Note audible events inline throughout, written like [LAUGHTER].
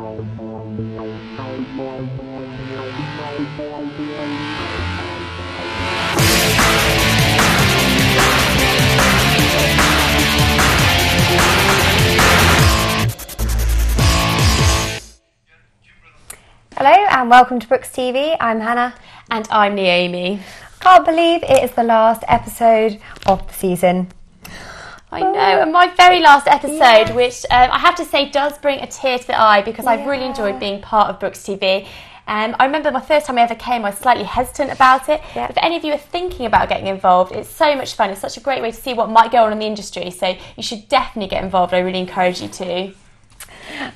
Hello and welcome to Brookes TV. I'm Hannah. And I'm Naomi. Can't believe it is the last episode of the season. I know, and my very last episode, yes. which um, I have to say does bring a tear to the eye because yeah. I've really enjoyed being part of Brookes TV. Um, I remember my first time I ever came, I was slightly hesitant about it. If any of you are thinking about getting involved, it's so much fun. It's such a great way to see what might go on in the industry. So you should definitely get involved. I really encourage you to.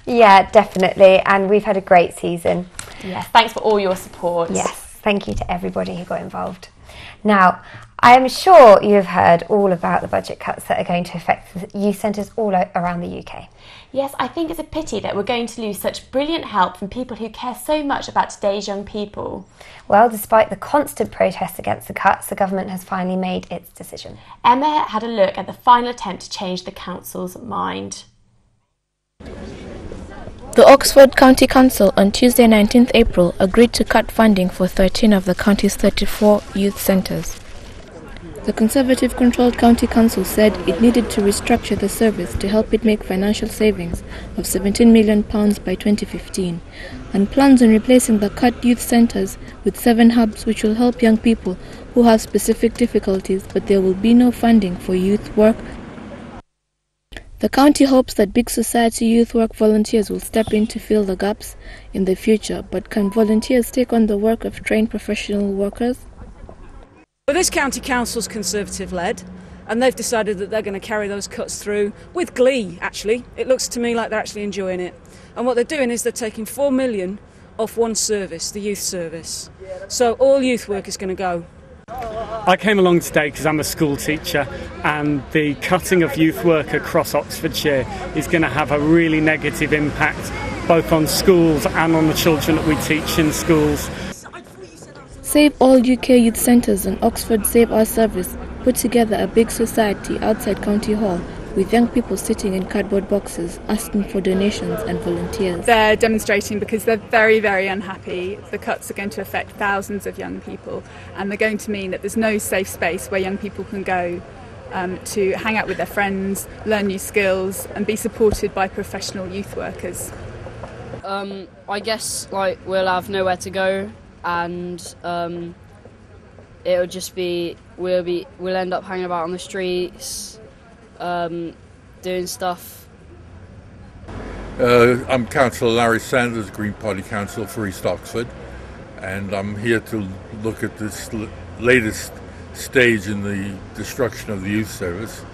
Yeah, definitely. And we've had a great season. Yes, thanks for all your support. Yes, thank you to everybody who got involved. Now, I am sure you have heard all about the budget cuts that are going to affect youth centres all around the UK. Yes, I think it's a pity that we're going to lose such brilliant help from people who care so much about today's young people. Well, despite the constant protests against the cuts, the government has finally made its decision. Emma had a look at the final attempt to change the council's mind. The Oxford County Council on Tuesday 19th April agreed to cut funding for 13 of the county's 34 youth centres. The Conservative controlled County Council said it needed to restructure the service to help it make financial savings of £17 million by 2015 and plans on replacing the cut youth centres with seven hubs which will help young people who have specific difficulties but there will be no funding for youth work the county hopes that Big Society youth work volunteers will step in to fill the gaps in the future, but can volunteers take on the work of trained professional workers? Well, this county council's Conservative led, and they've decided that they're going to carry those cuts through with glee, actually. It looks to me like they're actually enjoying it. And what they're doing is they're taking four million off one service, the youth service. So all youth work is going to go. I came along today because I'm a school teacher, and the cutting of youth work across Oxfordshire is going to have a really negative impact both on schools and on the children that we teach in schools. Save All UK Youth Centres and Oxford Save Our Service put together a big society outside County Hall with young people sitting in cardboard boxes asking for donations and volunteers. They're demonstrating because they're very, very unhappy. The cuts are going to affect thousands of young people, and they're going to mean that there's no safe space where young people can go um, to hang out with their friends, learn new skills, and be supported by professional youth workers. Um, I guess like we'll have nowhere to go, and um, it'll just be we'll be we'll end up hanging about on the streets um, doing stuff. Uh, I'm Councillor Larry Sanders, Green Party Councillor for East Oxford, and I'm here to look at this l- latest stage in the destruction of the youth service.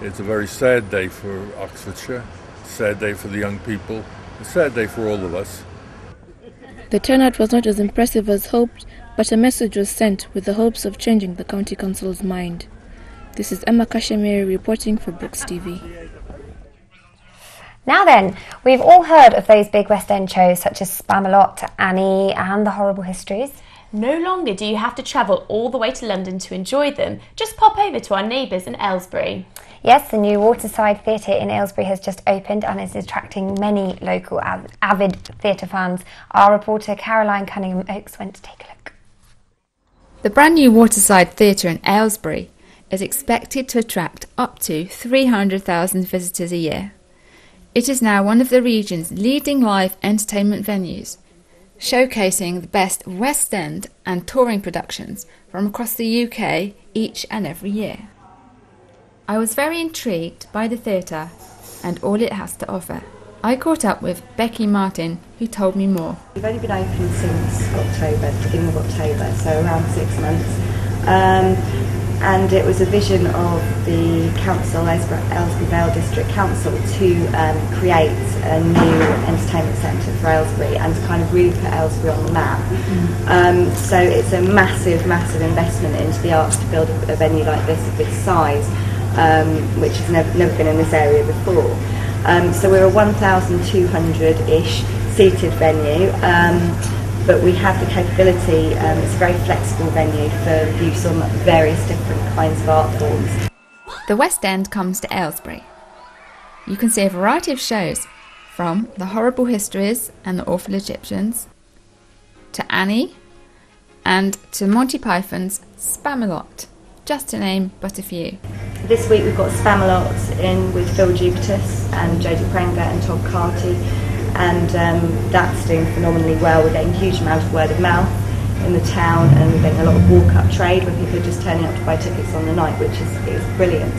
It's a very sad day for Oxfordshire, sad day for the young people, a sad day for all of us. The turnout was not as impressive as hoped, but a message was sent with the hopes of changing the county council's mind. This is Emma Kashmiri reporting for Brookes TV. Now then, we've all heard of those big West End shows such as Spamalot, Annie, and The Horrible Histories. No longer do you have to travel all the way to London to enjoy them. Just pop over to our neighbours in Aylesbury. Yes, the new Waterside Theatre in Aylesbury has just opened and is attracting many local av- avid theatre fans. Our reporter Caroline Cunningham Oakes went to take a look. The brand new Waterside Theatre in Aylesbury is expected to attract up to 300,000 visitors a year. It is now one of the region's leading live entertainment venues, showcasing the best West End and touring productions from across the UK each and every year. I was very intrigued by the theatre and all it has to offer. I caught up with Becky Martin, who told me more. We've only been open since October, beginning of October, so around six months. Um, and it was a vision of the council, Aylesbury Vale District Council, to um, create a new entertainment centre for Aylesbury and to kind of really put Aylesbury on the map. Mm-hmm. Um, so it's a massive, massive investment into the arts to build a, a venue like this of this size, um, which has never, never been in this area before. Um, so we're a 1,200-ish seated venue. Um, but we have the capability, um, it's a very flexible venue for use on various different kinds of art forms. The West End comes to Aylesbury. You can see a variety of shows, from The Horrible Histories and the Awful Egyptians to Annie and to Monty Python's Spamalot, just to name but a few. This week we've got Spamalot in with Phil Jupitus and Jodie Prenger and Todd Carty, and um, that's doing phenomenally well. We're getting a huge amount of word of mouth in the town, and we're getting a lot of walk-up trade where people are just turning up to buy tickets on the night, which is, is brilliant.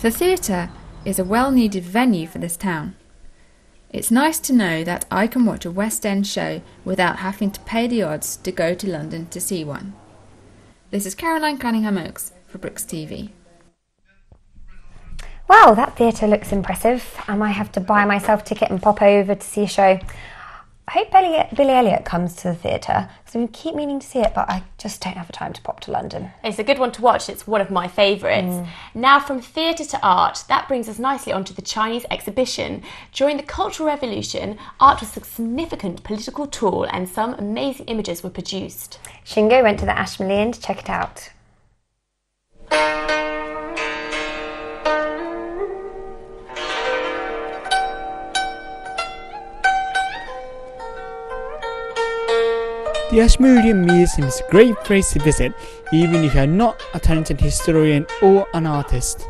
The theatre is a well needed venue for this town. It's nice to know that I can watch a West End show without having to pay the odds to go to London to see one. This is Caroline Cunningham Oakes for Brookes TV. Well, that theatre looks impressive. I might have to buy myself a ticket and pop over to see a show. I hope Billy, Billy Elliot comes to the theatre because I keep meaning to see it, but I just don't have the time to pop to London. It's a good one to watch. It's one of my favourites. Mm. Now, from theatre to art, that brings us nicely onto the Chinese exhibition. During the Cultural Revolution, art was a significant political tool, and some amazing images were produced. Shingo went to the Ashmolean to check it out. The Ashmolean Museum is a great place to visit, even if you are not a talented historian or an artist.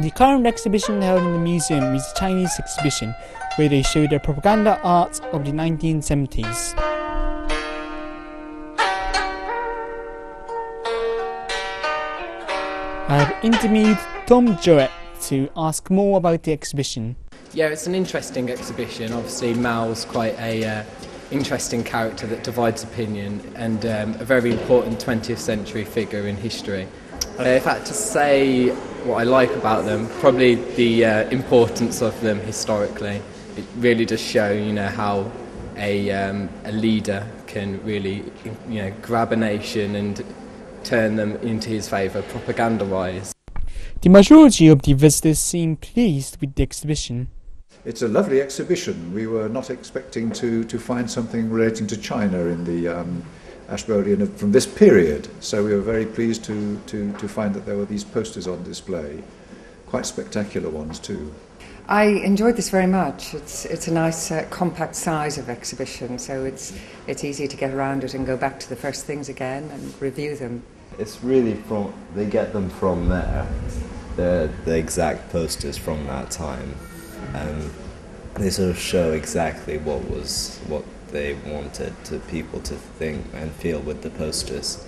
The current exhibition held in the museum is a Chinese exhibition where they show the propaganda art of the 1970s. I've interviewed Tom Jowett to ask more about the exhibition. Yeah, it's an interesting exhibition. Obviously, Mao's quite a uh, interesting character that divides opinion and um, a very important 20th century figure in history. Uh, if I had to say what I like about them, probably the uh, importance of them historically. It really does show, you know, how a, um, a leader can really, you know, grab a nation and turn them into his favour propaganda-wise. The majority of the visitors seem pleased with the exhibition. It's a lovely exhibition. We were not expecting to, to find something relating to China in the um, Ashmolean from this period, so we were very pleased to, to, to find that there were these posters on display, quite spectacular ones too. I enjoyed this very much. It's it's a nice uh, compact size of exhibition, so it's it's easy to get around it and go back to the first things again and review them. It's really from they get them from there, the the exact posters from that time, and they sort of show exactly what was what they wanted to people to think and feel with the posters.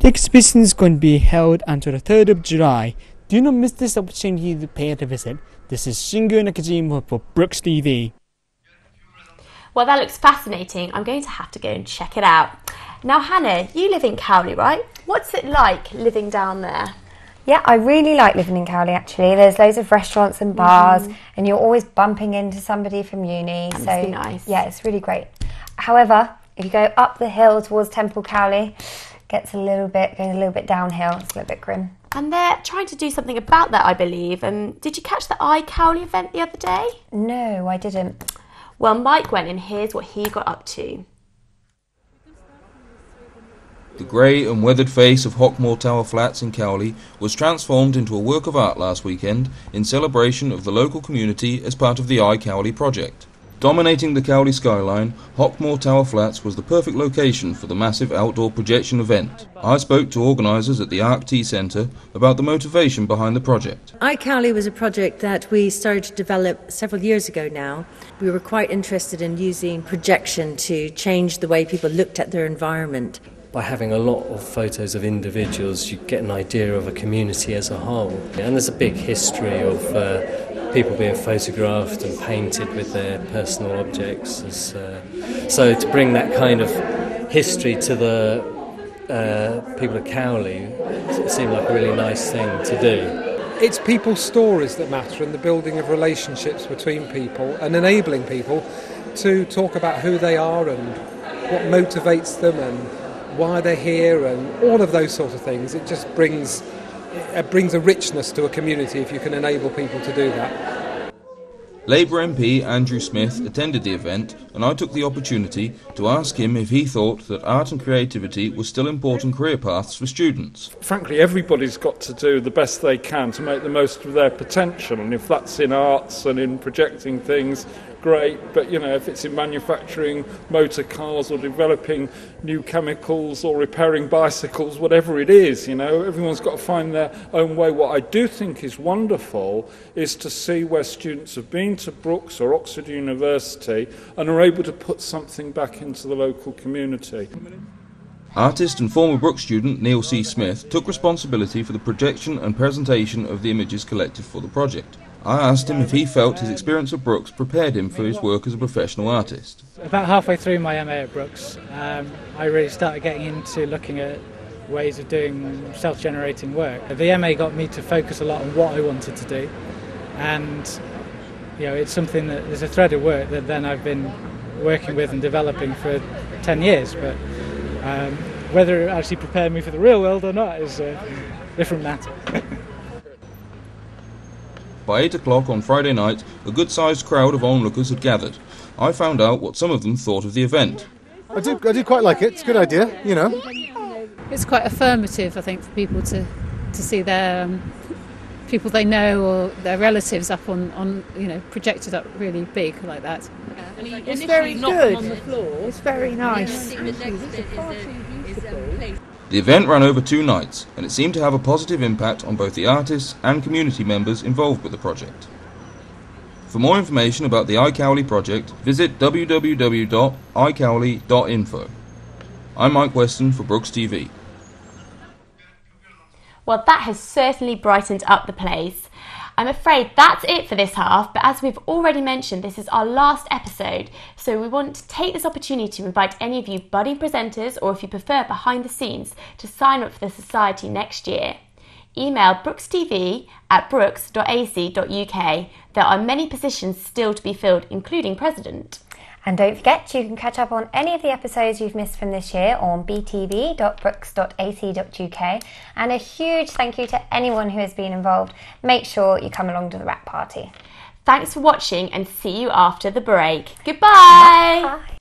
The exhibition is going to be held until the 3rd of July. Do not miss this opportunity to pay it a visit. This is Shingo Nakajima for Brookes TV. Well, that looks fascinating. I'm going to have to go and check it out. Now, Hannah, you live in Cowley, right? What's it like living down there? Yeah, I really like living in Cowley actually. There's loads of restaurants and bars, Mhm. and you're always bumping into somebody from uni. That so nice. Yeah, it's really great. However, if you go up the hill towards Temple Cowley, it gets a little bit goes a little bit downhill. It's a little bit grim. And they're trying to do something about that, I believe. Um, did you catch the I Cowley event the other day? No, I didn't. Well, Mike went and here's what he got up to. The grey and weathered face of Hockmore Tower Flats in Cowley was transformed into a work of art last weekend in celebration of the local community as part of the I Cowley project. Dominating the Cowley skyline, Hockmore Tower Flats was the perfect location for the massive outdoor projection event. I spoke to organisers at the ARC-T Centre about the motivation behind the project. iCowley was a project that we started to develop several years ago now. We were quite interested in using projection to change the way people looked at their environment. By having a lot of photos of individuals, you get an idea of a community as a whole. And there's a big history of uh, people being photographed and painted with their personal objects. As, uh, so to bring that kind of history to the uh, people of Cowley seemed like a really nice thing to do. It's people's stories that matter and the building of relationships between people and enabling people to talk about who they are and what motivates them and why they're here and all of those sort of things. It just brings it brings a richness to a community if you can enable people to do that. Labour MP Andrew Smith attended the event, and I took the opportunity to ask him if he thought that art and creativity were still important career paths for students. Frankly, everybody's got to do the best they can to make the most of their potential, and if that's in arts and in projecting things, great, but you know, if it's in manufacturing motor cars or developing new chemicals or repairing bicycles, whatever it is, you know, everyone's got to find their own way. What I do think is wonderful is to see where students have been to Brookes or Oxford University and are able to put something back into the local community. Artist and former Brookes student Neil C. Smith took responsibility for the projection and presentation of the images collected for the project. I asked him if he felt his experience at Brookes prepared him for his work as a professional artist. About halfway through my MA at Brookes, um, I really started getting into looking at ways of doing self generating work. The MA got me to focus a lot on what I wanted to do, and you know, it's something that there's a thread of work that then I've been working with and developing for 10 years. But um, whether it actually prepared me for the real world or not is a different matter. [LAUGHS] By 8 o'clock on Friday night, a good sized crowd of onlookers had gathered. I found out what some of them thought of the event. I do, I do quite like it. It's a good idea, you know. It's quite affirmative, I think, for people to, to see their um, people they know or their relatives up on, on, you know, projected up really big like that. It's very good. It's very nice. The event ran over two nights, and it seemed to have a positive impact on both the artists and community members involved with the project. For more information about the iCowley project, visit www.icowley.info. I'm Mike Weston for Brookes TV. Well, that has certainly brightened up the place. I'm afraid that's it for this half, but as we've already mentioned, this is our last episode, so we want to take this opportunity to invite any of you budding presenters, or if you prefer behind the scenes, to sign up for the Society next year. Email brookestv at brookes.ac.uk. There are many positions still to be filled, including president. And don't forget, you can catch up on any of the episodes you've missed from this year on btv.brookes.ac.uk. And a huge thank you to anyone who has been involved. Make sure you come along to the wrap party. Thanks for watching and see you after the break. Goodbye. Bye.